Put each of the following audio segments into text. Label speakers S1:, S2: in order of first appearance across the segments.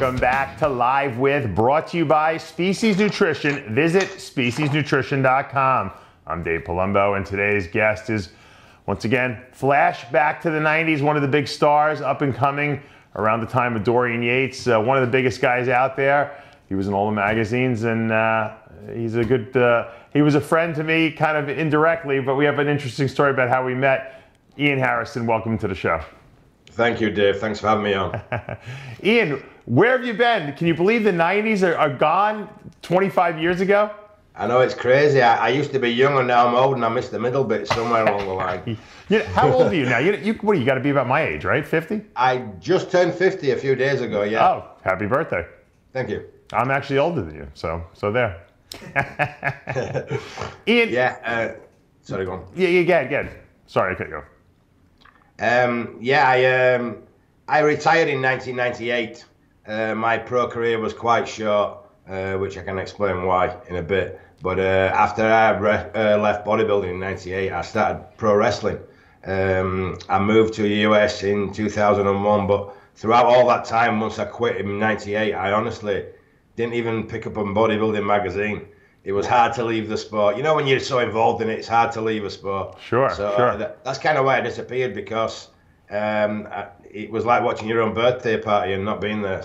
S1: Welcome back to Live With, brought to you by Species Nutrition. Visit speciesnutrition.com. I'm Dave Palumbo, and today's guest is, once again, flashback to the 90s, one of the big stars up and coming around the time of Dorian Yates, uh, one of the biggest guys out there. He was in all the magazines, and uh, he's a good, uh, he was a friend to me, kind of indirectly, but we have an interesting story about how we met. Ian Harrison, welcome to the show.
S2: Thank you, Dave. Thanks for having me on.
S1: Ian, where have you been? Can you believe the 90s are, are gone 25 years ago?
S2: I know it's crazy. I, I, used to be young and now I'm old and I missed the middle bit somewhere along the line.
S1: you know, how old are you now? You, you, what, you got to be about my age, right? 50?
S2: I just turned 50 a few days ago, yeah.
S1: Oh, happy birthday.
S2: Thank you.
S1: I'm actually older than you, so so there. Ian.
S2: Yeah, uh, sorry, go on.
S1: Yeah, yeah, get, get. Sorry, I cut you off.
S2: Um, yeah, I um, I retired in 1998. Uh, my pro career was quite short, uh, which I can explain why in a bit. But uh, after I re- uh, left bodybuilding in '98, I started pro wrestling. Um, I moved to the US in 2001, but throughout all that time, once I quit in '98, I honestly didn't even pick up a bodybuilding magazine. It was hard to leave the sport. You know, when you're so involved in it, it's hard to leave a sport.
S1: Sure,
S2: so,
S1: sure.
S2: Uh, that, that's kind of why I disappeared because um, I, it was like watching your own birthday party and not being there.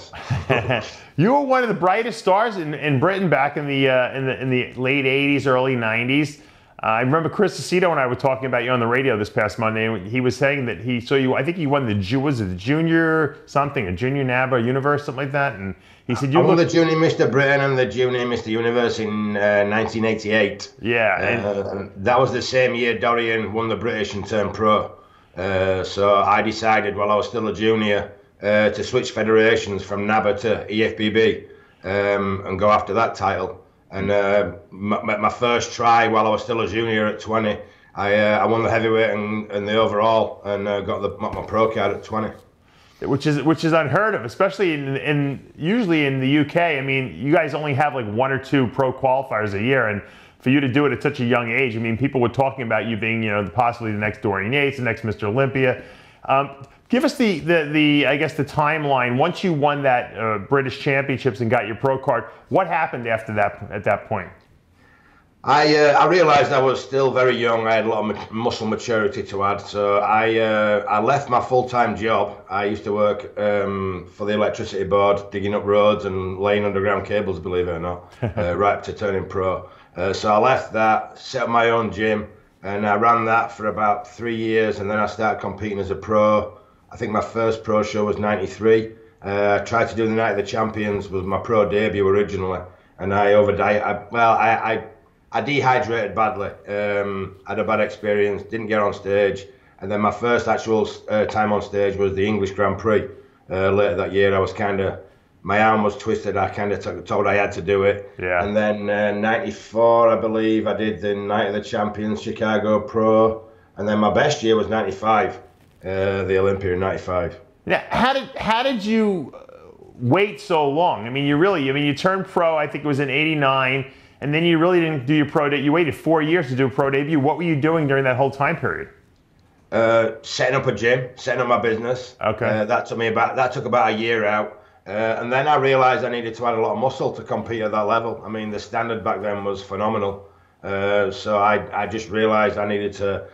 S1: you were one of the brightest stars in, in Britain back in the uh, in the in the late '80s, early '90s. Uh, I remember Chris Aceto and I were talking about you on the radio this past Monday. He was saying that he saw you. I think he won the was it the junior something, a junior NABBA universe, something like that. And he said you
S2: I won the junior Mr. Britain and the junior Mr. Universe in uh, 1988.
S1: Yeah,
S2: and, uh, and that was the same year Dorian won the British and turned pro. Uh, so I decided while I was still a junior uh, to switch federations from NABBA to EFBB um, and go after that title. And uh, my, my, first try while I was still a junior at 20, I, uh, I won the heavyweight and, and the overall and uh, got the, my, pro card at 20.
S1: Which is which is unheard of, especially in, in usually in the UK. I mean, you guys only have like one or two pro qualifiers a year, and for you to do it at such a young age, I mean, people were talking about you being, you know, possibly the next Dorian Yates, the next Mr. Olympia. Um, give us the, the, the, I guess, the timeline. Once you won that uh, British Championships and got your pro card, what happened after that? At that point,
S2: I uh, I realised I was still very young. I had a lot of muscle maturity to add, so I uh, I left my full time job. I used to work um, for the electricity board, digging up roads and laying underground cables. Believe it or not, uh, right to turning pro. Uh, so I left that, set up my own gym, and I ran that for about three years. And then I started competing as a pro. I think my first pro show was '93. Uh, I tried to do the Night of the Champions, was my pro debut originally, and I overdiet. well, I, I, I dehydrated badly. Um, had a bad experience. Didn't get on stage, and then my first actual uh, time on stage was the English Grand Prix. Uh, later that year, I was kind of my arm was twisted. I kind of told I had to do it.
S1: Yeah.
S2: And then uh, '94, I believe, I did the Night of the Champions, Chicago Pro, and then my best year was '95, uh, the Olympia in '95.
S1: Now, how did how did you uh, wait so long? I mean, you really, I mean, you turned pro. I think it was in '89, and then you really didn't do your pro debut. You waited four years to do a pro debut. What were you doing during that whole time period?
S2: Uh, setting up a gym, setting up my business.
S1: Okay.
S2: Uh, that took me about that took about a year out. Uh, and then I realised I needed to add a lot of muscle to compete at that level. I mean, the standard back then was phenomenal. Uh, so I, I just realised I needed to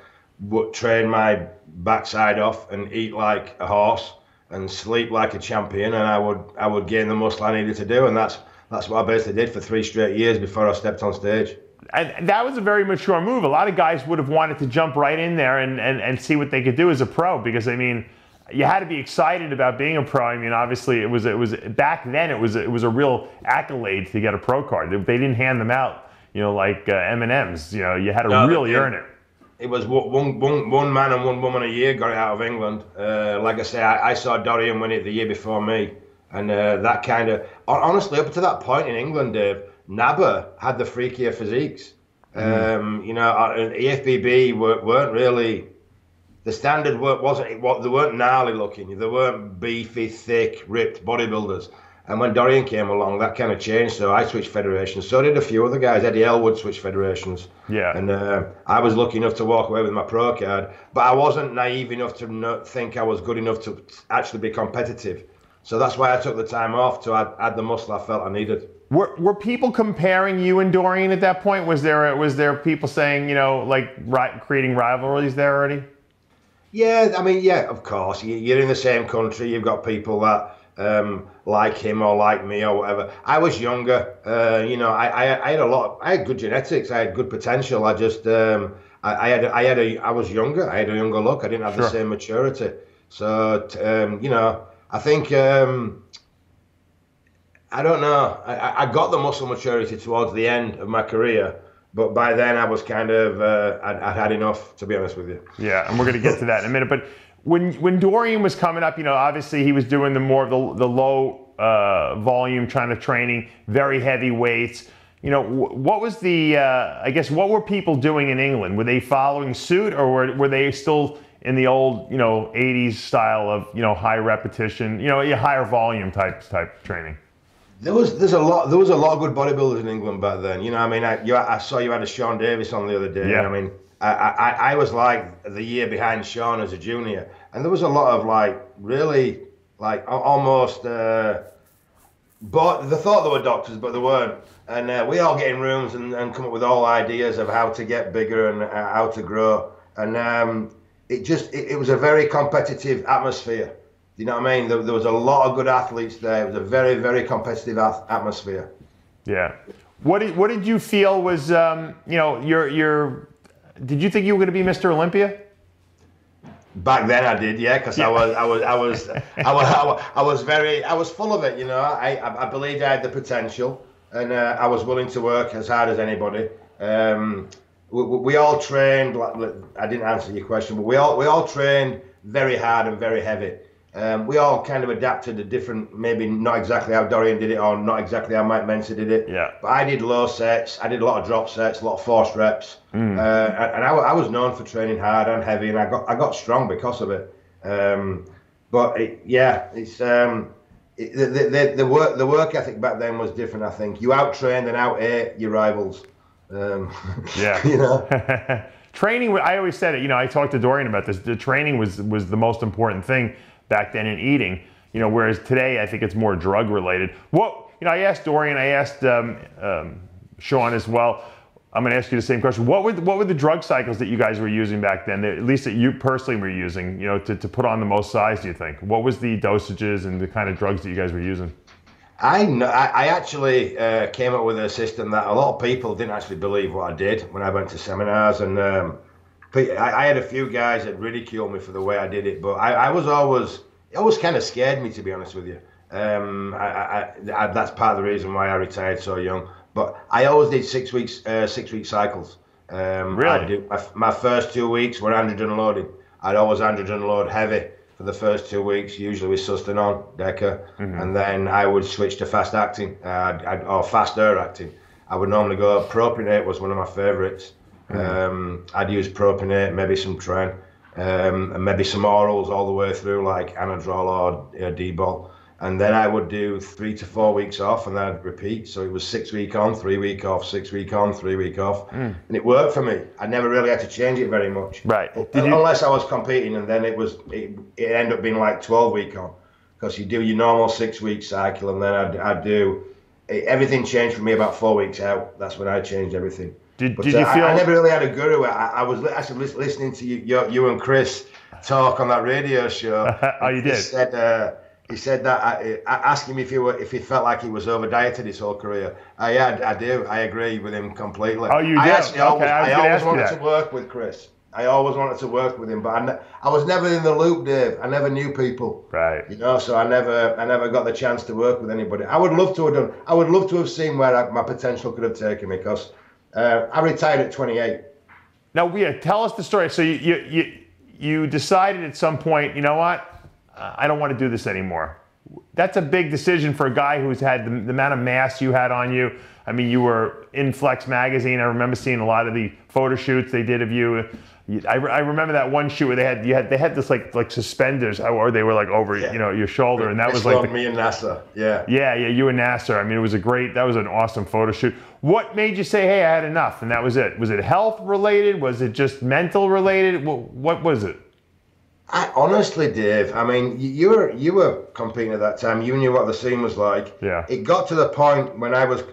S2: train my backside off and eat like a horse and sleep like a champion, and I would I would gain the muscle I needed to do, and that's that's what I basically did for three straight years before I stepped on stage.
S1: And that was a very mature move. A lot of guys would have wanted to jump right in there and, and, and see what they could do as a pro because I mean you had to be excited about being a pro. I mean, obviously, it was it was back then. It was it was a real accolade to get a pro card. They didn't hand them out, you know, like uh, M and M's. You know, you had to no, really earn it.
S2: It was one, one, one man and one woman a year got it out of England. Uh, like I say, I, I, saw Dorian win it the year before me, and uh, that kind of honestly up to that point in England, Dave, NABBA had the freakier physiques. Mm. Um, you know, uh, EFBB weren't really the standard wasn't what they weren't gnarly looking. They weren't beefy, thick, ripped bodybuilders. And when Dorian came along, that kind of changed. So I switched federations. So did a few other guys. Eddie Elwood switched federations.
S1: Yeah.
S2: And uh, I was lucky enough to walk away with my pro card, but I wasn't naive enough to not think I was good enough to actually be competitive. So that's why I took the time off to add, add the muscle I felt I needed.
S1: Were, were people comparing you and Dorian at that point? Was there was there people saying you know like ri- creating rivalries there already?
S2: Yeah, I mean, yeah, of course. You're in the same country. You've got people that um, like him or like me or whatever. I was younger. Uh, you know, I, I, I had a lot. Of, I had good genetics. I had good potential. I just um, I, I, had I had a I was younger. I had a younger look. I didn't have sure. the same maturity. So um, you know, I think um, I don't know. I, I got the muscle maturity towards the end of my career but by then I was kind of uh, I'd, I'd, had enough to be honest with you.
S1: Yeah, and we're going to get to that in a minute. But when when Dorian was coming up, you know, obviously he was doing the more the the low uh, volume kind of training, very heavy weights. You know, what was the uh, I guess what were people doing in England? Were they following suit, or were were they still in the old you know 80s style of you know high repetition, you know, higher volume type type training?
S2: There was there's a lot there was a lot of good bodybuilders in England back then. You know, I mean, I, you, I saw you had a Sean Davis on the other day. Yeah. I mean, I, I, I was like the year behind Sean as a junior, and there was a lot of like really like almost. Uh, but they thought they were doctors, but they weren't. And uh, we all get in rooms and, and come up with all ideas of how to get bigger and uh, how to grow. And um, it just it, it was a very competitive atmosphere you know what I mean? There, there, was a lot of good athletes there. It was a very, very competitive atmosphere.
S1: Yeah. What did What did you feel was um, you know your your Did you think you were going to be Mr. Olympia?
S2: Back then, I did, yeah, because yeah. I was, I was, I was, I was, I was very, I was full of it. You know, I, I believed I had the potential, and uh, I was willing to work as hard as anybody. Um, we, we, all trained. I didn't answer your question, but we all, we all trained very hard and very heavy. Um, we all kind of adapted a different, maybe not exactly how Dorian did it or not exactly how Mike Mentzer did it.
S1: Yeah.
S2: But I did low sets. I did a lot of drop sets, a lot of forced reps. Mm. Uh, and I, I, was known for training hard and heavy, and I got I got strong because of it. Um, but it, yeah, it's um, it, the, the, the work the work ethic back then was different. I think you out trained and out ate your rivals. Um,
S1: yeah.
S2: you know.
S1: training. I always said it. You know, I talked to Dorian about this. The training was was the most important thing back then in eating. You know, whereas today I think it's more drug related. What you know, I asked Dorian, I asked um, um, Sean as well. I'm going to ask you the same question. What were the, what were the drug cycles that you guys were using back then? At least that you personally were using, you know, to, to put on the most size. Do you think? What was the dosages and the kind of drugs that you guys were using?
S2: I I actually uh, came up with a system that a lot of people didn't actually believe what I did when I went to seminars, and um, I, had a few guys that ridiculed me for the way I did it, but I, I was always it always kind of scared me to be honest with you. Um, I, I, that's part of the reason why I retired so young. But I always did six weeks, uh, six week cycles.
S1: Um, really?
S2: Do, my, my, first two weeks were androgen loaded. I'd always androgen load heavy for the first two weeks, usually with Sustanon, Deca, mm-hmm. and then I would switch to fast acting uh, or faster acting. I would normally go propionate was one of my favorites. Um, I'd use propionate, maybe some tren, um, and maybe some orals all the way through, like Anadrol or uh, D-bol. And then I would do three to four weeks off, and then I'd repeat. So it was six week on, three week off, six week on, three week off, mm. and it worked for me. I never really had to change it very much,
S1: right?
S2: Unless you... I was competing, and then it was it, it ended up being like twelve week on, because you do your normal six week cycle, and then I'd, I'd do everything changed for me about four weeks out. That's when I changed everything.
S1: Did, but, did you uh, feel? I,
S2: I, never really had a guru. I, I was actually listening to you, you, you, and Chris talk on that radio show.
S1: oh, you did.
S2: He said, uh, he said that I, I asked him if he were if he felt like he was over dieted his whole career. I yeah, I do. I agree with him completely.
S1: Oh, you
S2: I
S1: did.
S2: Actually
S1: okay,
S2: always,
S1: I,
S2: I always wanted to work with Chris. I always wanted to work with him, but I, ne- I was never in the loop, Dave. I never knew people.
S1: Right.
S2: You know, so I never I never got the chance to work with anybody. I would love to have done. I would love to have seen where I, my potential could have taken me because uh, I retired at 28.
S1: Now, yeah, tell us the story. So you, you, you, you decided at some point, you know what? I don't want to do this anymore. That's a big decision for a guy who's had the, the amount of mass you had on you. I mean, you were in Flex magazine. I remember seeing a lot of the photo shoots they did of you. I, I remember that one shoot where they had you had they had this like like suspenders uh, or they were like over yeah. you know your shoulder and that
S2: it's
S1: was like the,
S2: me and Nasser yeah
S1: yeah yeah you and Nasser I mean it was a great that was an awesome photo shoot what made you say hey I had enough and that was it was it health related was it just mental related what, what was it
S2: I honestly, Dave. I mean, you, you were you were competing at that time. You knew what the scene was like.
S1: Yeah.
S2: It got to the point when I was.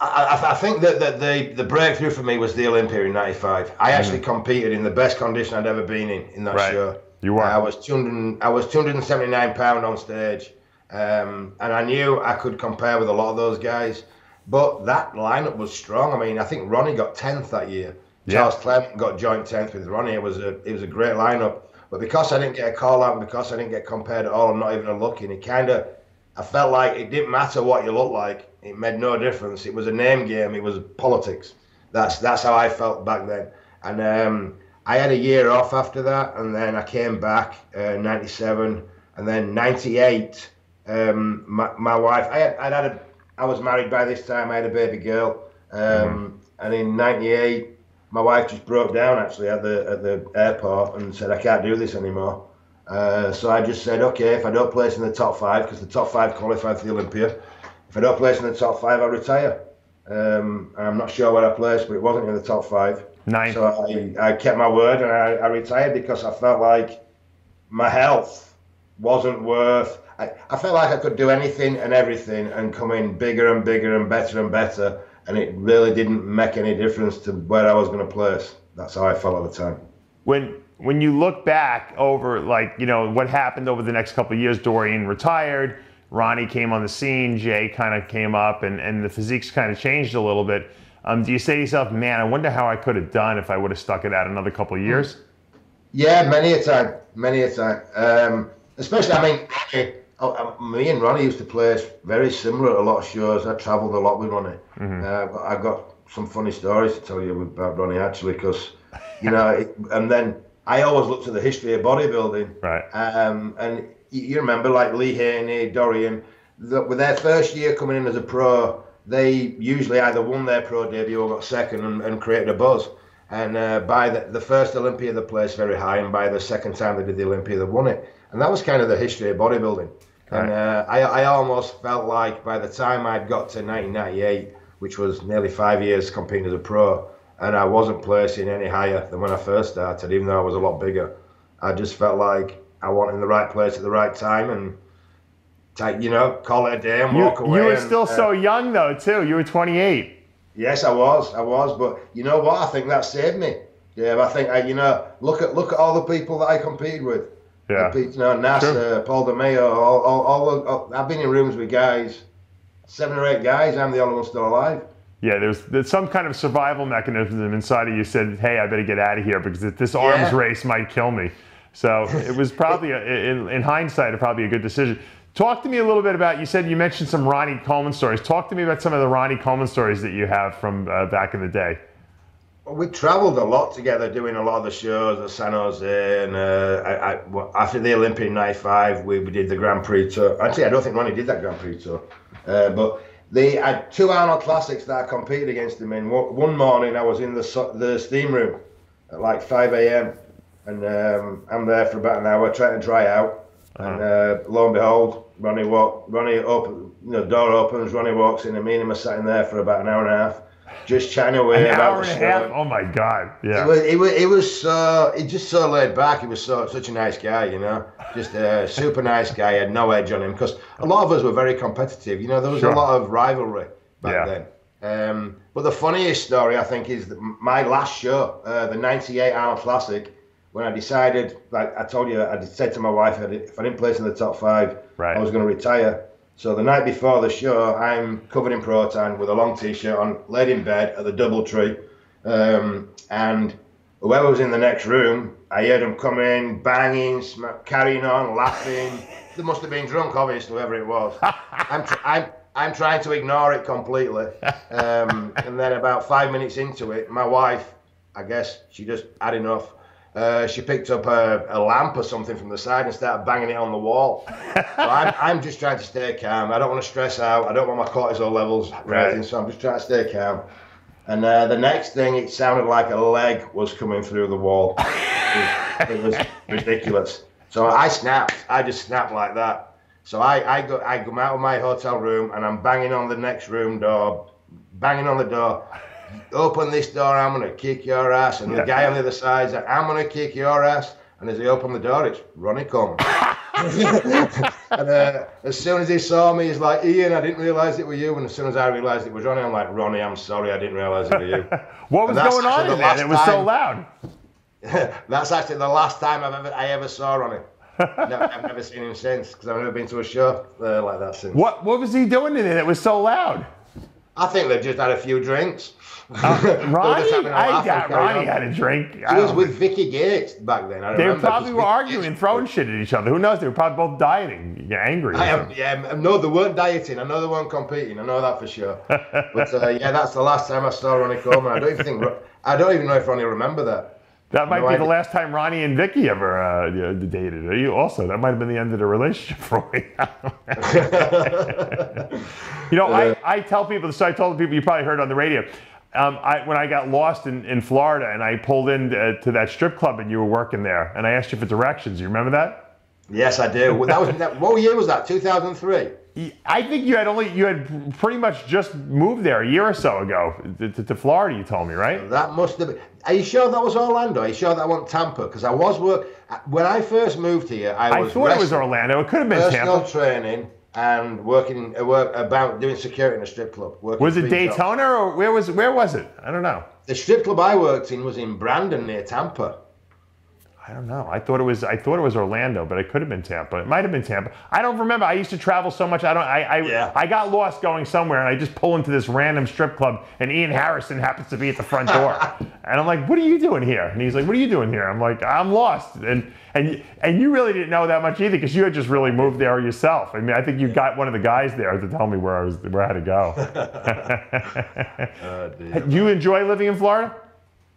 S2: I, I, I think that, that the the breakthrough for me was the Olympia in '95. I actually competed in the best condition I'd ever been in in that
S1: Right.
S2: show.
S1: You were.
S2: I was 200. I was 279 pound on stage, um, and I knew I could compare with a lot of those guys. But that lineup was strong. I mean, I think Ronnie got 10th that year.
S1: Yeah.
S2: Charles Clairmonte got joint 10th with Ronnie. It was a it was a great lineup. But because I didn't get a call out, because I didn't get compared at all, I'm not even a looking. It kind of, I felt like it didn't matter what you looked like. It made no difference. It was a name game. It was politics. That's that's how I felt back then. And um, I had a year off after that, and then I came back uh, '97, and then '98. Um, my, my wife, I had, I'd had a, I was married by this time. I had a baby girl, um, and in '98, my wife just broke down actually at the at the airport and said, "I can't do this anymore." Uh, so I just said, "Okay, if I don't place in the top five, because the top five qualified for the Olympia, if I don't place in the top five, I retire." Um, I'm not sure where I placed, but it wasn't in the top five.
S1: Nine.
S2: So I, I kept my word and I, I retired because I felt like my health wasn't worth. I, I felt like I could do anything and everything and come in bigger and bigger and better and better, and it really didn't make any difference to where I was going to place. That's how I felt at the time.
S1: when when you look back over like you know what happened over the next couple of years dorian retired ronnie came on the scene jay kind of came up and, and the physiques kind of changed a little bit um, do you say to yourself man i wonder how i could have done if i would have stuck it out another couple of years
S2: Yeah, many a time, many a time. Um, especially, I mean, oh, uh, me and Ronnie used to play very similar at a lot of shows. I travelled a lot with Ronnie. Uh, but I've got some funny stories to tell you about Ronnie actually, because you know, it, and then I always looked at the history of bodybuilding.
S1: Right.
S2: Um, and you, remember like Lee Haney, Dorian, the, with their first year coming in as a pro, they usually either won their pro debut or got second and, and created a buzz. And uh, by the, the first Olympia, they placed very high, and by the second time they did the Olympia, they won it. And that was kind of the history of bodybuilding. And uh, I, I almost felt like by the time I'd got to 1998, which was nearly five years competing as a pro, and I wasn't placing any higher than when I first started, even though I was a lot bigger. I just felt like I want in the right place at the right time and take, you know, call it a day and
S1: you,
S2: walk away.
S1: you were
S2: and,
S1: still
S2: uh,
S1: so young though too you were 28
S2: Yes, I was, I was, but you know what? I think that saved me. Yeah, I think I, you know, look at look at all the people that I competed with.
S1: yeah
S2: The you know, Nas,
S1: Sure.
S2: uh, Paul DeMayo, all, all, all, the- all, I've been in rooms with guys, seven or eight guys. I'm the only one still alive.
S1: yeah there's, there's some kind of survival mechanism inside of you said hey i better get out of here because this arms
S2: Yeah.
S1: race might kill me so it was probably a, in, in hindsight probably a good decision talk to me a little bit about you said you mentioned some ronnie coleman stories talk to me about some of the ronnie coleman stories that you have from uh, back in the day
S2: We travelled a lot together, doing a lot of the shows at San Jose, and uh, I, I, after the Olympic in '95, we, did the Grand Prix tour. Actually, I don't think Ronnie did that Grand Prix tour, uh, but they had two Arnold Classics that I competed against him in. One one morning, I was in the the steam room at like 5 a.m. and um, I'm there for about an hour trying to dry out. And uh, lo and behold, Ronnie walk, Ronnie open, you know, door opens, Ronnie walks in, and me and him are sat in there for about an hour and a half, just chatting away
S1: an
S2: about
S1: hour
S2: the
S1: and a half oh my god yeah
S2: It was, it was, it was so, it just so laid back. He was so, such a nice guy, you know, just a super nice guy. Had no edge on him because a lot of us were very competitive. You know, there was
S1: Sure.
S2: a lot of rivalry back
S1: Yeah.
S2: then. Um, but the funniest story, I think, is that my last show, uh, the '98 Arnold Classic, when I decided, like I told you, I said to my wife, if I didn't place in the top five,
S1: Right.
S2: I was going to retire. So the night before the show, I'm covered in Pro Tan with a long t-shirt on, laid in bed at the DoubleTree, um, and whoever was in the next room, I heard them come in, banging, sm- carrying on, laughing. They must have been drunk, obviously, whoever it was. I'm, tr- I'm, I'm trying to ignore it completely. Um, and then about five minutes into it, my wife, I guess she just had enough. Uh, she picked up a, a lamp or something from the side and started banging it on the wall. so I'm, I'm just trying to stay calm. I don't want to stress out. I don't want my cortisol levels rising, so I'm just trying to stay calm. And uh, the next thing, it sounded like a leg was coming through the wall. It, it was ridiculous. So I snapped. I just snapped like that. So I, I go I come out of my hotel room and I'm banging on the next room door, banging on the door. Open this door, I'm gonna kick your ass. And
S1: Yeah.
S2: the guy on the other side said, I'm gonna kick your ass. And as he opened the door, it's Ronnie Coleman. and uh, as soon as he saw me, he's like, Ian, I didn't realise it was you. And as soon as I realised it was Ronnie, I'm like, Ronnie, I'm sorry, I didn't realise it was you.
S1: what was going on in there? It was so loud.
S2: that's actually the last time I've ever I ever saw Ronnie. no, I've never seen him since because I've never been to a show uh, like that since.
S1: What What was he doing in there? It was so loud.
S2: I think they've just had a few drinks.
S1: Uh, Ronnie, I got Ronnie had a drink.
S2: He was with Vicky Gates back then. I
S1: they probably were arguing, Gates throwing shit at each other. Who knows? They were probably both dieting, yeah, angry.
S2: I am, yeah, no, they weren't dieting. I know they weren't competing. I know that for sure. but uh, yeah, that's the last time I saw Ronnie Coleman. I don't even think. I don't even know if Ronnie remember that.
S1: That might no, be the last time Ronnie and Vicky ever uh, dated. You also, that might have been the end of the relationship for me. you know, I, I tell people, so I told the people you probably heard on the radio. Um, I, when I got lost in, in Florida and I pulled in to, uh, to that strip club and you were working there, and I asked you for directions. You remember that?
S2: Yes, I do. That was that, what year was that? 2003.
S1: I think you had only you had pretty much just moved there a year or so ago to, to, Florida. You told me, right?
S2: That must have been. Are you sure that was Orlando? Are you sure that wasn't Tampa? Because I was work when I first moved here. I,
S1: I thought it was Orlando. It could have been
S2: personal
S1: Tampa.
S2: training and working uh, work about doing security in a strip club.
S1: Was it Daytona or where was where was it? I don't know.
S2: The strip club I worked in was in Brandon near Tampa.
S1: I don't know. I thought it was I thought it was Orlando, but it could have been Tampa. It might have been Tampa. I don't remember. I used to travel so much. I don't. I I, yeah. I got lost going somewhere, and I just pull into this random strip club, and Ian Harrison happens to be at the front door, and I'm like, "What are you doing here?" And he's like, "What are you doing here?" I'm like, "I'm lost." And and and you really didn't know that much either, because you had just really moved there yourself. I mean, I think you got one of the guys there to tell me where I was where I had to go. oh, you enjoy living in Florida?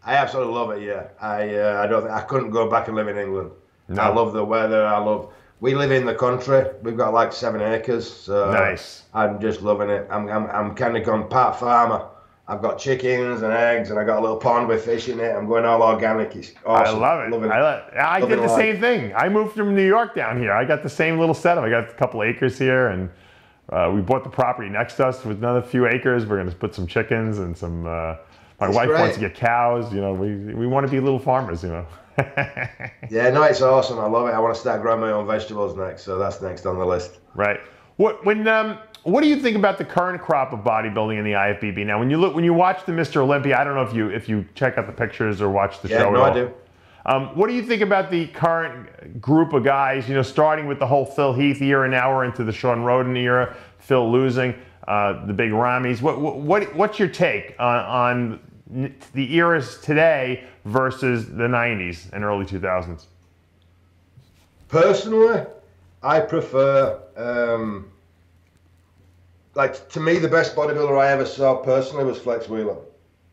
S2: I absolutely love it. Yeah, I uh, I don't think I couldn't go back and live in England. No. I love the weather. I love. We live in the country. We've got like seven acres. So
S1: nice.
S2: I'm just loving it. I'm I'm, I'm kind of gone part farmer. I've got chickens and eggs, and I got a little pond with fish in it. I'm going all organic. It's awesome.
S1: I love it. Loving, I, love, I did the same thing. I moved from New York down here. I got the same little setup. I got a couple acres here, and uh, we bought the property next to us with another few acres. We're going to put some chickens and some. Uh, my wife great. wants to get cows. You know, we we want to be little farmers. You know.
S2: yeah, no, it's awesome. I love it. I want to start growing my own vegetables next, so that's next on the list.
S1: Right. What when um what do you think about the current crop of bodybuilding in the IFBB now? When you look when you watch the Mr. Olympia, I don't know if you if you check out the pictures or watch the
S2: yeah,
S1: show.
S2: No, I do.
S1: Um, what do you think about the current group of guys? You know, starting with the whole Phil Heath era, now we're into the Shawn Rhoden era. Phil losing, uh, the big Ramis. What, what what's your take on, on the eras today versus the 90s and early 2000s?
S2: Personally, I prefer, um, like, to me, the best bodybuilder I ever saw personally was Flex Wheeler.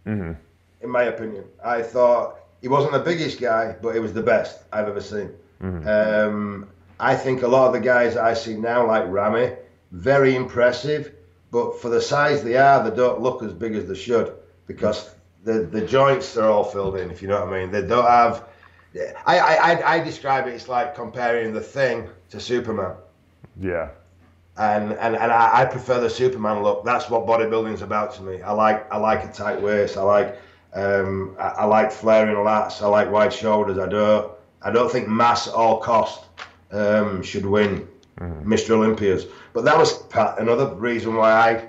S2: Mm-hmm. In my opinion, I thought he wasn't the biggest guy, but he was the best I've ever seen. Mm-hmm. Um, I think a lot of the guys I see now, like Ramy, very impressive, but for the size they are, they don't look as big as they should because the the joints are all filled in. If you know what I mean, they don't have. I I I describe it. It's like comparing the thing to Superman.
S1: Yeah.
S2: And and and I, I prefer the Superman look. That's what bodybuilding's about to me. I like I like a tight waist. I like um I, I like flaring lats. I like wide shoulders. I don't I don't think mass at all cost um, should win mm. Mr. Olympias. But that was another reason why I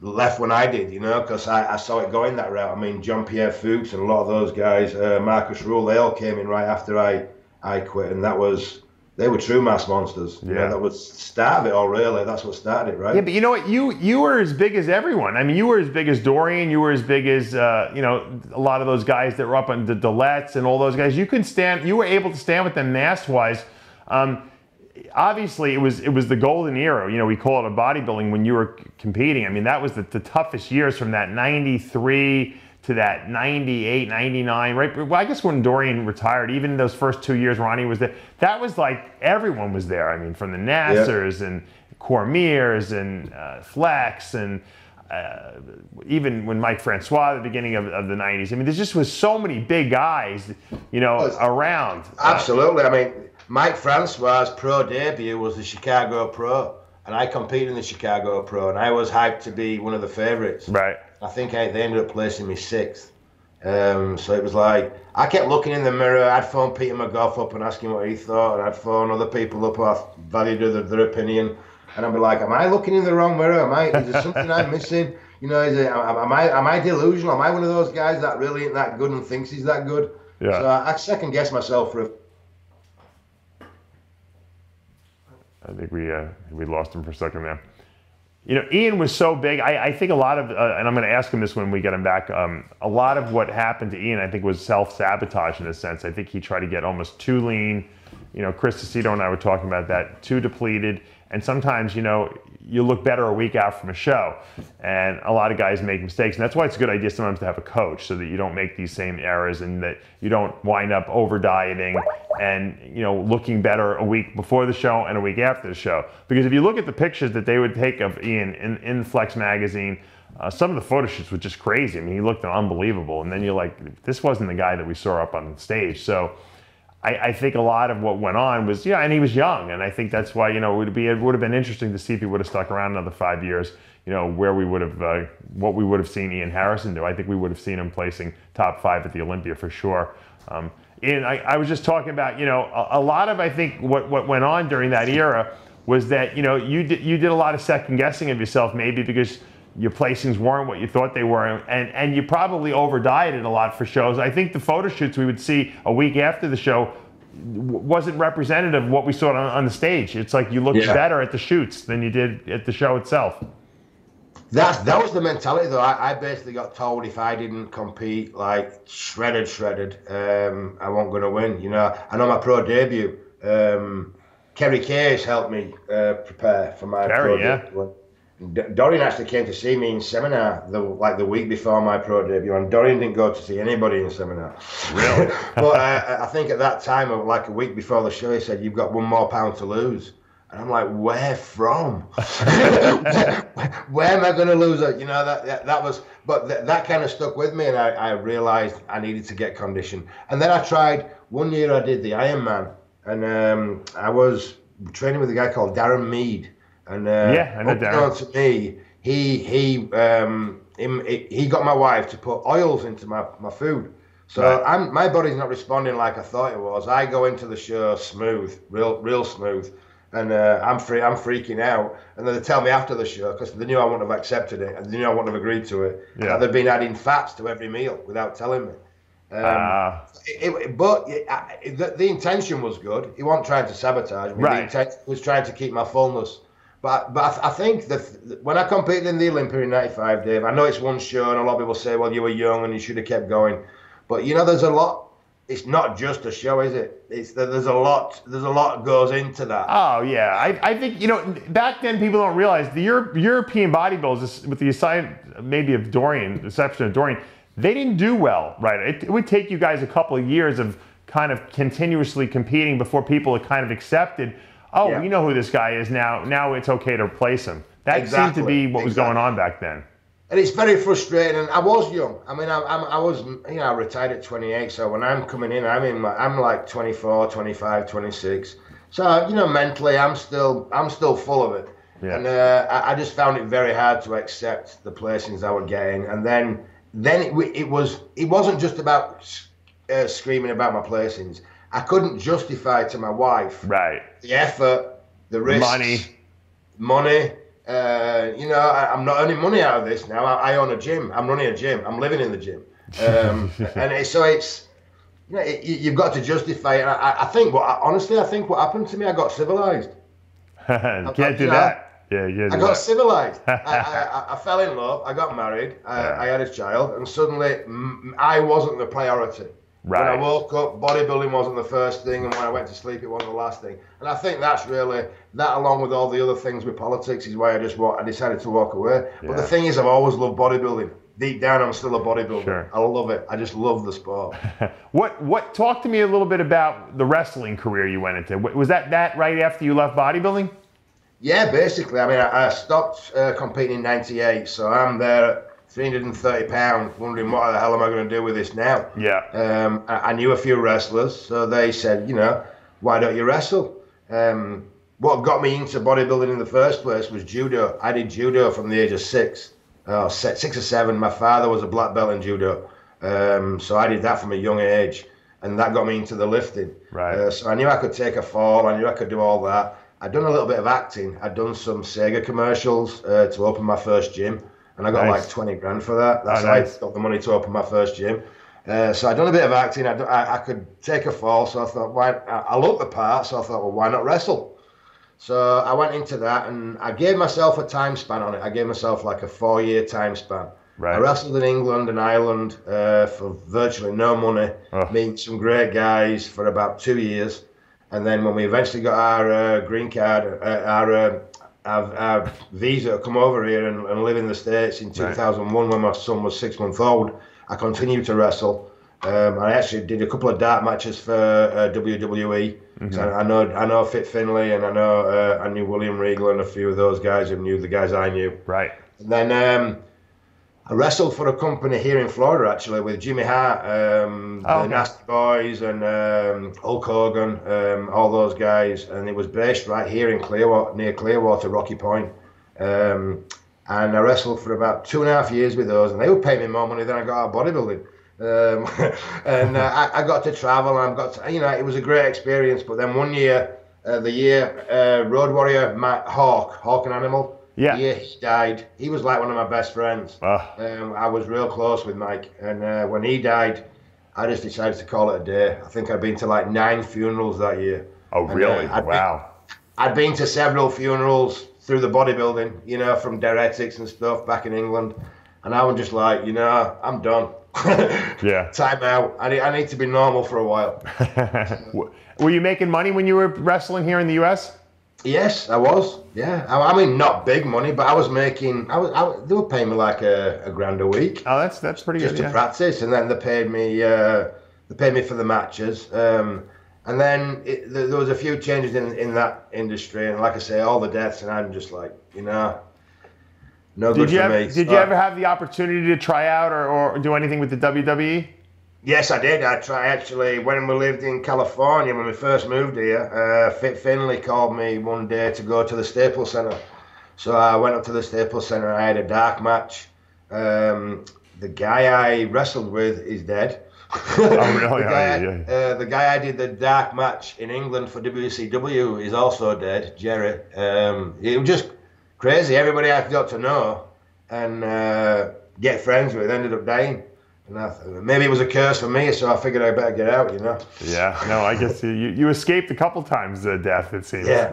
S2: left when I did, you know, because I, I saw it going that route. I mean, Jean Pierre Fux and a lot of those guys, uh, Markus Rühl, they all came in right after I, I quit, and that was they were true mass monsters. Yeah, you know, that was start of it all. Really, that's what started it, right?
S1: Yeah, but you know what? You you were as big as everyone. I mean, you were as big as Dorian. You were as big as uh, you know a lot of those guys that were up on the Dillettes and all those guys. You can stand. You were able to stand with them mass wise. Um, obviously it was it was the golden era. You know, we call it a bodybuilding when you were competing. I mean, that was the, the toughest years from that 93 to that 98, 99, right? Well, I guess when Dorian retired, even those first two years Ronnie was there, that was like everyone was there. I mean, from the Nassers and Cormiers and uh, Flex and uh, even when Mike Francois the beginning of, of, the 90s. I mean, there just was so many big guys, you know, around.
S2: Absolutely. I mean, Mike Francois' pro debut was the Chicago Pro, and I competed in the Chicago Pro, and I was hyped to be one of the favorites.
S1: Right.
S2: I think I, they ended up placing me sixth. Um, so it was like I kept looking in the mirror. I'd phone Peter McGough up and asking what he thought, and I'd phone other people up who I valued their, their opinion, and I'd be like, "Am I looking in the wrong mirror? Am I? Is there something I'm missing? You know, is it? Am I? Am I delusional? Am I one of those guys that really ain't that good and thinks he's that good?
S1: Yeah.
S2: So I, I second guess myself for a
S1: I think we uh, we lost him for a second there. You know, Ian was so big. I, I think a lot of, uh, and I'm going to ask him this when we get him back. Um, a lot of what happened to Ian, I think, was self sabotage in a sense. I think he tried to get almost too lean. You know, Chris Aceto and I were talking about that. Too depleted, and sometimes, you know, you look better a week out from a show. And a lot of guys make mistakes. And that's why it's a good idea sometimes to have a coach so that you don't make these same errors and that you don't wind up over dieting and, you know, looking better a week before the show and a week after the show. Because if you look at the pictures that they would take of Ian in, in Flex magazine, uh, some of the photo shoots were just crazy. I mean, he looked unbelievable. And then you're like, this wasn't the guy that we saw up on stage. So, I, I, think a lot of what went on was, yeah, and he was young, and I think that's why you know it would be it would have been interesting to see if he would have stuck around another five years. You know where we would have uh, what we would have seen Ian Harrison do. I think we would have seen him placing top five at the Olympia for sure. Um, and I, I, was just talking about you know a, a, lot of I think what what went on during that era was that you know you did you did a lot of second guessing of yourself maybe because your placings weren't what you thought they were, and, and you probably over dieted a lot for shows. I think the photo shoots we would see a week after the show wasn't representative of what we saw on, on the stage. It's like you looked yeah. better at the shoots than you did at the show itself.
S2: That that was the mentality though. I, I basically got told if I didn't compete like shredded, shredded, um, I wasn't going to win. You know, I know my pro debut. Um, Kerry Kayes helped me uh, prepare for my
S1: Kerry,
S2: pro
S1: yeah.
S2: debut. Dorian actually came to see me in seminar the like the week before my pro debut, and Dorian didn't go to see anybody in seminar.
S1: Really?
S2: but uh, I think at that time, like a week before the show, he said, "You've got one more pound to lose." And I'm like, where from? where, where, am I going to lose it? You know, that, that, that was, but th- that kind of stuck with me. And I, I realized I needed to get conditioned. And then I tried, one year I did the Ironman. And um, I was training with a guy called Darren Mead. And uh,
S1: yeah, I
S2: to me, he he um he, he got my wife to put oils into my, my food. So right. I'm my body's not responding like I thought it was. I go into the show smooth, real real smooth, and uh, I'm free. I'm freaking out. And then they tell me after the show because they knew I wouldn't have accepted it, and they knew I wouldn't have agreed to it. Yeah. they've been adding fats to every meal without telling me. Um, uh, it, it, but it, the, the, intention was good. He wasn't trying to sabotage me.
S1: Right.
S2: The intention was trying to keep my fullness. But but I, th- I think that when I competed in the Olympia in '95, Dave, I know it's one show, and a lot of people say, "Well, you were young and you should have kept going." But you know, there's a lot. It's not just a show, is it? It's that there's a lot. There's a lot goes into that.
S1: Oh yeah, I, I think you know back then people don't realize the Euro- European bodybuilders, with the aside maybe of Dorian, the exception of Dorian, they didn't do well, right? It, it would take you guys a couple of years of kind of continuously competing before people kind of accepted oh, yeah. we know who this guy is now. Now it's okay to replace him. That exactly. seemed to be what exactly. was going on back then.
S2: And it's very frustrating. And I was young. I mean, I, I, I, was, you know, I retired at 28. So when I'm coming in, I'm in, my, I'm like 24, 25, 26. So you know, mentally, I'm still, I'm still full of it. Yeah. And uh, I, I, just found it very hard to accept the placings I was getting. And then, then it, it was, it wasn't just about uh, screaming about my placings. I couldn't justify to my wife
S1: right
S2: the effort, the risk,
S1: money,
S2: money. Uh, you know, I, am not earning money out of this now. I, I, own a gym. I'm running a gym. I'm living in the gym, um, and it, so it's you know it, you've got to justify it. I, I, think what honestly, I think what happened to me, I got civilized.
S1: Can't I, do that. Yeah, yeah.
S2: I got that. civilized. I, I, I, fell in love. I got married. I, yeah. I had a child, and suddenly I wasn't the priority.
S1: Right.
S2: When I woke up, bodybuilding wasn't the first thing, and when I went to sleep, it wasn't the last thing. And I think that's really that, along with all the other things with politics, is why I just walk, I decided to walk away. Yeah. But the thing is, I've always loved bodybuilding. Deep down, I'm still a bodybuilder. Sure. I love it. I just love the sport.
S1: what what? Talk to me a little bit about the wrestling career you went into. Was that that right after you left bodybuilding?
S2: Yeah, basically. I mean, I, I stopped uh, competing in '98, so I'm there 330 pounds, wondering what the hell am I going to do with this now?
S1: Yeah.
S2: Um, I, I, knew a few wrestlers, so they said, you know, why don't you wrestle? Um, what got me into bodybuilding in the first place was judo. I did judo from the age of six, uh, six or seven. My father was a black belt in judo, Um, so I did that from a young age, and that got me into the lifting.
S1: Right.
S2: Uh, so I knew I could take a fall. I knew I could do all that. I'd done a little bit of acting. I'd done some Sega commercials uh, to open my first gym, and I got
S1: Nice.
S2: like 20 grand for that. That's
S1: Oh,
S2: how
S1: nice.
S2: I got the money to open my first gym. Uh, so I'd done a bit of acting. I, I, I could take a fall, so I thought, why? I, I looked the part, so I thought, well, why not wrestle? So I went into that, and I gave myself a time span on it. I gave myself like a four-year time span.
S1: Right.
S2: I wrestled in England and Ireland uh, for virtually no money,
S1: Ugh.
S2: meeting some great guys for about two years. And then when we eventually got our uh, green card, uh, our, uh, our, our visa to come over here and, and live in the States in
S1: Right.
S2: 2001 when my son was six months old, I continued to wrestle. Um, I actually did a couple of dark matches for uh, WWE. So I know I know Fit Finlay and I know uh, I knew William Regal and a few of those guys who knew the guys I knew.
S1: Right.
S2: And then um, I wrestled for a company here in Florida actually with Jimmy Hart, um,
S1: Oh,
S2: the. Nasty Boys, and um, Hulk Hogan, um, all those guys. And it was based right here in Clearwater, near Clearwater, Rocky Point. Um, and I wrestled for about two and a half years with those, and they would pay me more money than I got out of bodybuilding. Um, and uh, I, I got to travel, and I got to, you know, it was a great experience. But then one year, uh, the year uh, Road Warrior Matt Hawk, Hawk and Animal,
S1: Yeah.
S2: year he died, he was like one of my best friends.
S1: Ugh.
S2: Um, I was real close with Mike, and uh, when he died, I just decided to call it a day. I think I'd been to like nine funerals that year.
S1: Oh,
S2: And, uh,
S1: really?
S2: I'd been-
S1: wow.
S2: I'd been to several funerals through the bodybuilding, you know, from diuretics and stuff back in England, and I was just like, you know, I'm done.
S1: Yeah.
S2: Time out. I need, I need to be normal for a while.
S1: Were you making money when you were wrestling here in the U.S.?
S2: Yes, I was. Yeah, I, I mean, not big money, but I was making. I was. I, they were paying me like a, a grand a week.
S1: Oh, that's that's pretty
S2: just
S1: good.
S2: Just to
S1: Yeah.
S2: practice, and then they paid me. Uh, they paid me for the matches, um, and then it, there, there was a few changes in in that industry, and like I say, all the deaths, and I'm just like, you know, no
S1: Did
S2: good
S1: you
S2: for
S1: ever,
S2: me.
S1: did you ever have the opportunity to try out or, or do anything with the? WWE?
S2: Yes, I did. I try actually when we lived in California when we first moved here. Uh, Fit Finlay called me one day to go to the Staples Center, so I went up to the Staples Center. I had a dark match. Um, the guy I wrestled with is dead.
S1: really?
S2: the,
S1: Oh,
S2: guy,
S1: yeah,
S2: Uh, the guy I did the dark match in England for WCW is also dead, Jerry. Um, it was just crazy. Everybody I got to know and uh, get friends with ended up dying. And I maybe it was a curse for me, so I figured I better get out, you know.
S1: Yeah. No, I guess you, you escaped a couple times uh, death. It seems.
S2: Yeah.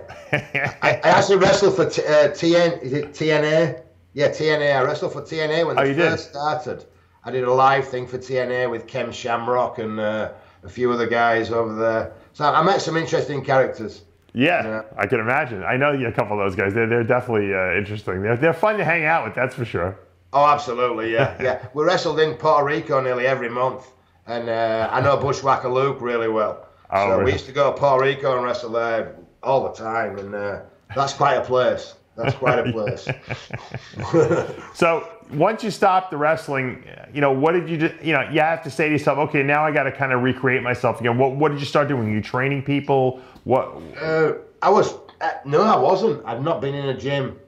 S2: I, I actually wrestled for t- uh, TN. Is it TNA? Yeah, TNA. I wrestled for TNA when
S1: Oh,
S2: they
S1: you did?
S2: first started. I did a live thing for TNA with Ken Shamrock and uh, a few other guys over there. So I met some interesting characters.
S1: yeah,
S2: Yeah.
S1: I can imagine. I know a couple of those guys. They're, they're definitely uh, interesting. They're, they're fun to hang out with. That's for sure.
S2: Oh, absolutely, yeah, yeah. We wrestled in Puerto Rico nearly every month, and uh, I know Bushwhacker Luke really well.
S1: Oh,
S2: so
S1: really?
S2: we used to go to Puerto Rico and wrestle there all the time, and uh, that's quite a place. That's quite a place.
S1: So once you stopped the wrestling, you know, what did you do? You know, you have to say to yourself, okay, now I got to kind of recreate myself again. What, what did you start doing? Were you training people? What?
S2: Uh, I was uh, no, I wasn't. I'd not been in a gym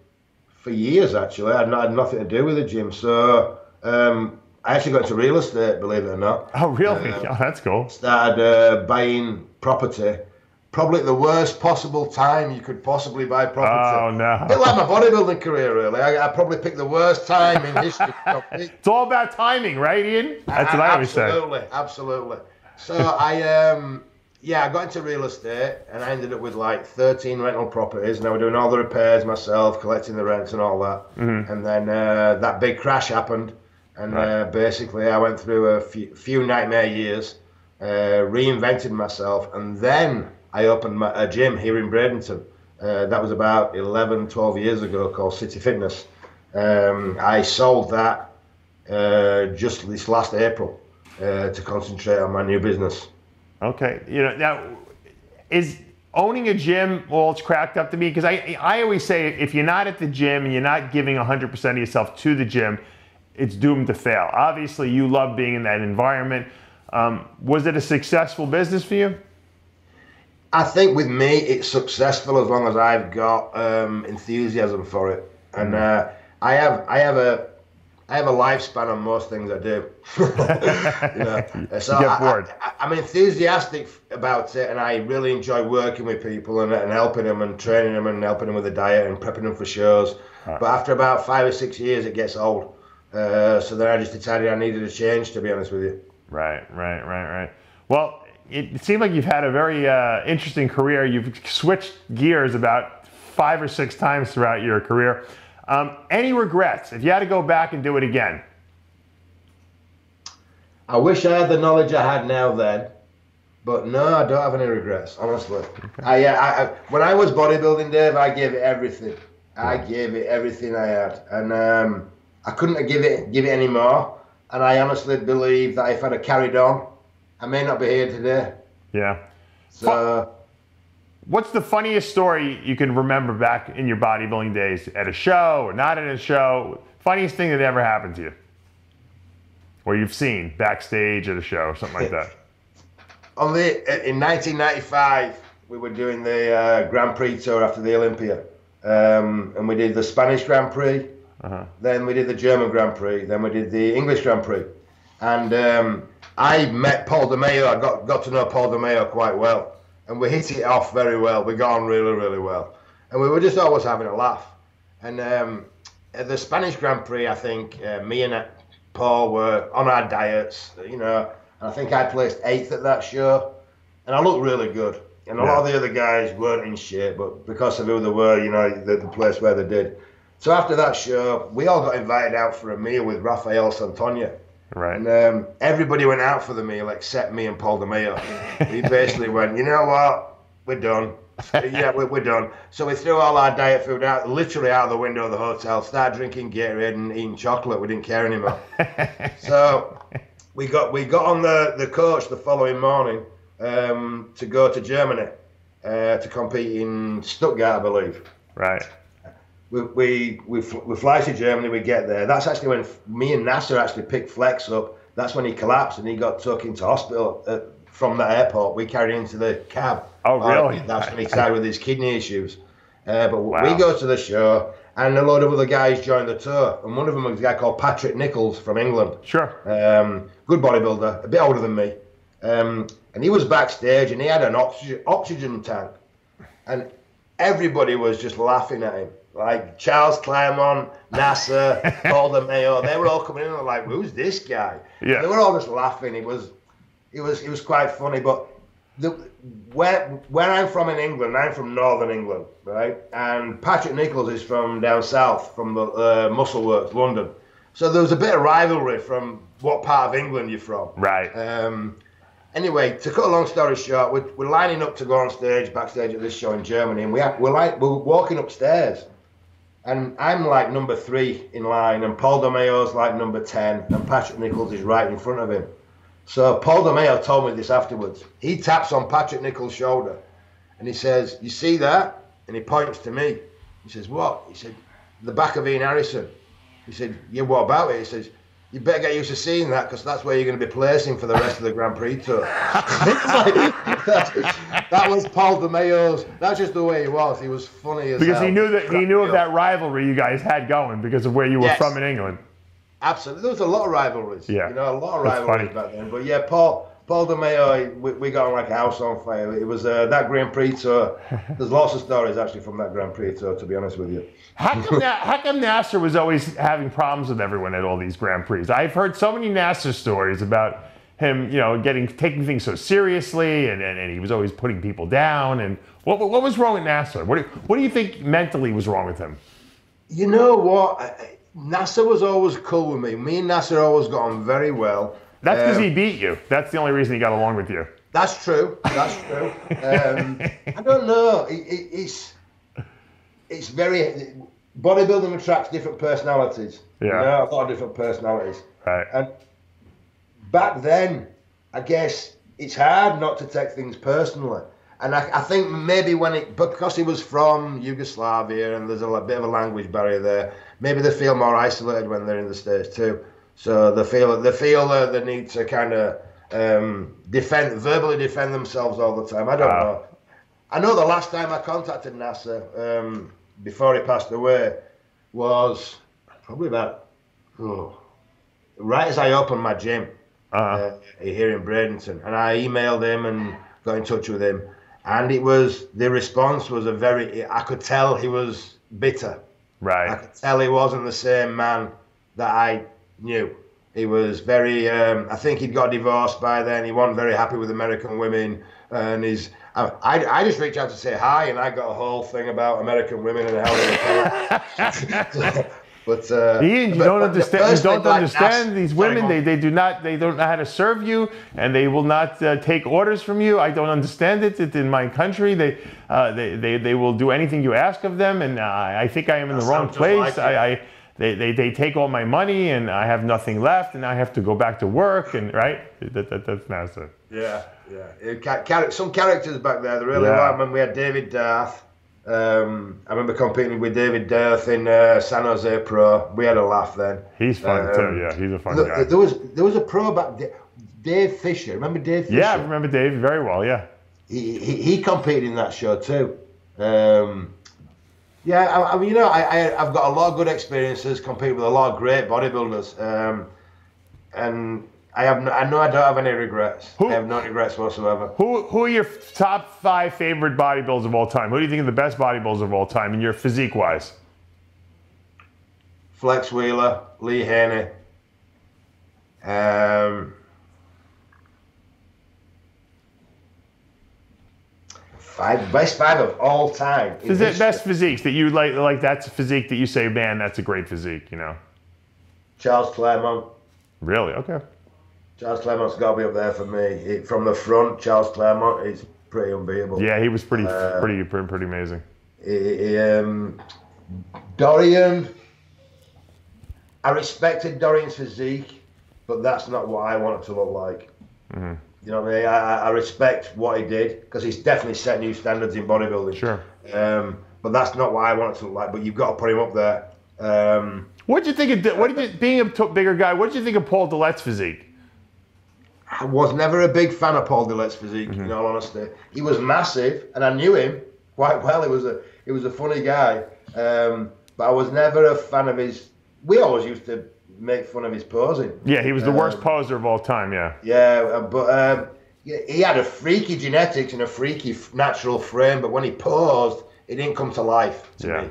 S2: for years. Actually, I'd not had nothing to do with the gym. So um, I actually got into real estate, believe it or not.
S1: Oh, really? oh, that's cool.
S2: Started uh, buying property. Probably at the worst possible time you could possibly buy property.
S1: Oh, no.
S2: A bit like my bodybuilding career, really. I, I probably picked the worst time in history.
S1: It's all about timing, right, Ian? That's what I always say.
S2: Absolutely, absolutely. So I, um, yeah, I got into real estate and I ended up with like 13 rental properties, and I was doing all the repairs myself, collecting the rents and all that. And then uh, that big crash happened, and
S1: Right.
S2: uh, basically I went through a few, few nightmare years, uh, reinvented myself, and then I opened my, a gym here in Bradenton. Uh, that was about 11, 12 years ago, called City Fitness. Um, I sold that uh, just this last April uh, to concentrate on my new business.
S1: Okay. You know, now, is owning a gym, well, it's cracked up to me because I, I always say if you're not at the gym and you're not giving 100% of yourself to the gym, it's doomed to fail. Obviously, you love being in that environment. Um, was it a successful business for you?
S2: I think with me, it's successful as long as I've got um, enthusiasm for it, and uh, I have I have a I have a lifespan on most things I do. you know? So I, am enthusiastic about it, and I really enjoy working with people and, and, helping them and training them and helping them with the diet and prepping them for shows. Right. But after about five or six years, it gets old. Uh, so then I just decided I needed a change, to be honest with you.
S1: Right, right, right, right. Well, it seemed like you've had a very uh, interesting career. You've switched gears about five or six times throughout your career. Um, any regrets if you had to go back and do it again?
S2: I wish I had the knowledge I had now then, but no, I don't have any regrets, honestly. Okay. I, I, I, when I was bodybuilding, Dave, I gave it everything. I gave it everything I had, and um, I couldn't give it give it any more. And I honestly believe that if I'd have carried on, I may not be here today.
S1: Yeah.
S2: So.
S1: What's the funniest story you can remember back in your bodybuilding days at a show or not at a show? Funniest thing that ever happened to you? Or you've seen backstage at a show, or something like that?
S2: Only in 1995, we were doing the uh, Grand Prix tour after the Olympia. Um, and we did the Spanish Grand Prix, uh-huh. then we did the German Grand Prix, then we did the English Grand Prix. And um, I met Paul DeMayo, I got, got to know Paul DeMayo quite well and we hit it off very well. We got on really, really well, and we were just always having a laugh. And um, at the Spanish Grand Prix, I think uh, me and Paul were on our diets, you know. And I think I placed eighth at that show, and I looked really good. And a yeah. lot of the other guys weren't in shape, but because of who they were, you know, the, the place where they did. So after that show, we all got invited out for a meal with Rafael Santonja
S1: Right.
S2: And um, everybody went out for the meal except me and Paul DeMayo. we basically went, you know what? We're done. yeah, we're, we're done. So we threw all our diet food out, literally out of the window of the hotel, started drinking Gatorade and eating chocolate. We didn't care anymore. so we got we got on the, the coach the following morning um, to go to Germany uh, to compete in Stuttgart, I believe.
S1: Right
S2: we, we, we, we fly to Germany, we get there. That's actually when me and Nasser actually picked Flex up. That's when he collapsed and he got took into hospital at, uh, from the airport. We carried him into the cab.
S1: Oh, really?
S2: that's when he started with his kidney issues. Uh, but wow. we go to the show, and a lot of other guys join the tour. And one of them was a guy called Patrick Nichols from England.
S1: Sure.
S2: Um, good bodybuilder, a bit older than me. Um, and he was backstage, and he had an oxygen, oxygen tank. And everybody was just laughing at him like Charles Clairmonte, Nasser, Paul DeMayo, they were all coming in and like, who's this guy?
S1: Yeah.
S2: They were all just laughing. It was, it was, it was quite funny. But the, where where I'm from in England, I'm from Northern England, right? And Patrick Nichols is from down south, from the uh, Muscleworks, London. So there was a bit of rivalry from what part of England you're from.
S1: Right.
S2: Um, anyway, to cut a long story short, we're, we're lining up to go on stage, backstage at this show in Germany, and we have, we're like we're walking upstairs and I'm like number three in line, and Paul DeMayo's like number 10, and Patrick Nichols is right in front of him. So Paul DeMayo told me this afterwards. He taps on Patrick Nichols' shoulder and he says, You see that? And he points to me. He says, What? He said, The back of Ian Harrison. He said, Yeah, what about it? He says, you better get used to seeing that because that's where you're going to be placing for the rest of the Grand Prix tour. that was Paul DeMayo's. That's just the way he was. He was funny as
S1: because
S2: hell.
S1: he knew that he knew of that rivalry you guys had going because of where you were yes. from in England.
S2: Absolutely, there was a lot of rivalries.
S1: Yeah,
S2: you know, a lot of rivalries back then. But yeah, Paul Paul DeMayo, we, we got on like a house on fire. It was uh, that Grand Prix tour. There's lots of stories actually from that Grand Prix tour, to be honest with you.
S1: How come, Na- how come Nasser was always having problems with everyone at all these Grand Prix? I've heard so many Nasser stories about him, you know, getting taking things so seriously, and, and, and he was always putting people down. And what, what was wrong with Nasser? What do, what do you think mentally was wrong with him?
S2: You know what? Nasser was always cool with me. Me and Nasser always got on very well.
S1: That's because um, he beat you. That's the only reason he got along with you.
S2: That's true. That's true. Um, I don't know. It, it, it's it's very bodybuilding attracts different personalities.
S1: Yeah,
S2: you know, a lot of different personalities.
S1: Right.
S2: And back then, I guess it's hard not to take things personally. And I, I think maybe when it, because he was from Yugoslavia and there's a bit of a language barrier there, maybe they feel more isolated when they're in the States too. So they feel they feel uh, the need to kind of um, defend, verbally defend themselves all the time. I don't know. I know the last time I contacted Nasser um, before he passed away was probably about oh, right as I opened my gym
S1: Uh-huh.
S2: uh, here in Bradenton, and I emailed him and got in touch with him, and it was the response was a very. I could tell he was bitter.
S1: Right.
S2: I could tell he wasn't the same man that I knew. He was very. Um, I think he'd got divorced by then. He wasn't very happy with American women, and he's. I, I, I just reached out to say hi, and I got a whole thing about American women and how they. but uh,
S1: Ian, you
S2: but-
S1: don't
S2: but
S1: understand. You don't
S2: like,
S1: understand these women. They, they do not. They don't know how to serve you, and they will not uh, take orders from you. I don't understand it. It's in my country. They, uh, they, they, they will do anything you ask of them, and uh, I think I am in the wrong place.
S2: like
S1: I. I they, they, they take all my money, and I have nothing left, and I have to go back to work, and right. That, that, that's massive.
S2: Yeah, yeah. It, ca- char- some characters back there. There really
S1: Yeah.
S2: were. When we had David Dearth, um, I remember competing with David Dearth in uh, San Jose Pro. We had a laugh then.
S1: He's fun
S2: Um,
S1: too. Yeah, he's a fun
S2: Look,
S1: guy.
S2: there was there was a pro back. Da- Dave Fisher. Remember Dave Fisher?
S1: Yeah, I remember Dave very well. Yeah.
S2: he, he, he competed in that show too. Um, yeah, I, I mean, you know, I, I, I've got a lot of good experiences competing with a lot of great bodybuilders. Um, and I have, no, I know I don't have any regrets.
S1: Who-
S2: I have no regrets whatsoever.
S1: Who who are your top five favorite bodybuilders of all time? Who do you think are the best bodybuilders of all time in your physique wise?
S2: Flex Wheeler, Lee Haney. Um, five best five of all time.
S1: Is it best physiques that you like? Like that's a physique that you say, man, that's a great physique. You know?
S2: Charles Clairmonte.
S1: Really? Okay.
S2: Charles Clairmonte's got to be up there for me. It, from the front, Charles Clairmonte is pretty unbeatable.
S1: Yeah, he was pretty
S2: Uh,
S1: pretty pretty pretty amazing.
S2: He- he, um, Dorian. I respected Dorian's physique, but that's not what I want it to look like.
S1: Mm-hmm.
S2: You know what I mean? I, I- respect what he did because he's definitely set new standards in bodybuilding.
S1: Sure.
S2: Um, but that's not what I want it to look like. But you've got to put him up there. Um,
S1: What did you think of? What did you, being a t- bigger guy? What did you think of Paul Dillette's physique?
S2: I was never a big fan of Paul Dillette's physique,
S1: Mm-hmm.
S2: in all honesty. He was massive, and I knew him quite well. He was a he was a funny guy, um, but I was never a fan of his. We always used to make fun of his posing.
S1: Yeah, he was the worst
S2: Um,
S1: poser of all time. Yeah.
S2: Yeah, uh, but um, he had a freaky genetics and a freaky natural frame, but when he posed, it didn't come to life to
S1: Yeah.
S2: me.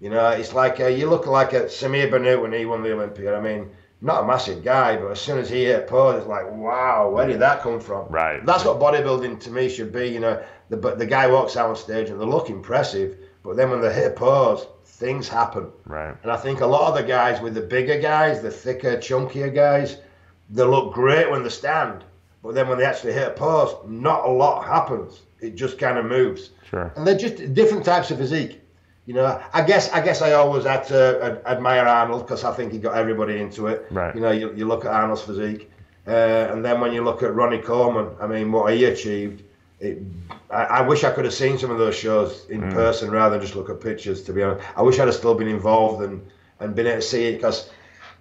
S2: You know, it's like uh, you look like a Samir Bannout when he won the Olympia. I mean, not a massive guy, but as soon as he hit pose, it's like, wow, where did that come from?
S1: Right.
S2: That's what bodybuilding to me should be. You know, the but the guy walks out on stage and they look impressive, but then when they hit a pose, things happen.
S1: Right.
S2: And I think a lot of the guys with the bigger guys, the thicker, chunkier guys, they look great when they stand, but then when they actually hit a pose, not a lot happens. It just kind of moves.
S1: Sure.
S2: And they're just different types of physique. You know, I guess I guess I always had to ad- admire Arnold because I think he got everybody into it.
S1: Right.
S2: You know, you, you look at Arnold's physique, uh, and then when you look at Ronnie Coleman, I mean, what he achieved. It, I, I wish I could have seen some of those shows in
S1: Mm.
S2: person rather than just look at pictures. To be honest, I wish I'd have still been involved and and been able to see it because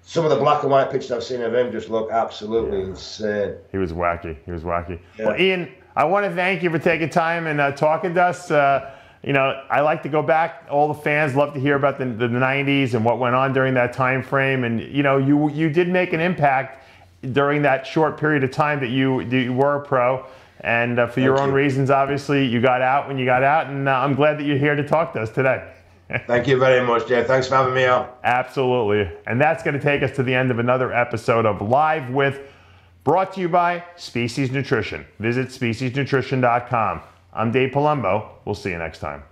S2: some of the black and white pictures I've seen of him just look absolutely insane.
S1: He was wacky. He was wacky.
S2: Yeah.
S1: Well, Ian, I want to thank you for taking time and uh, talking to us. Uh, you know, I like to go back. All the fans love to hear about the, the 90s and what went on during that time frame. And you know, you you did make an impact during that short period of time that you that you were a pro. And uh, for your own
S2: you.
S1: reasons, obviously, you got out when you got out. And uh, I'm glad that you're here to talk to us today.
S2: Thank you very much, Jay. Thanks for having me on.
S1: Absolutely. And that's going to take us to the end of another episode of Live with, brought to you by Species Nutrition. Visit speciesnutrition.com. I'm Dave Palumbo. We'll see you next time.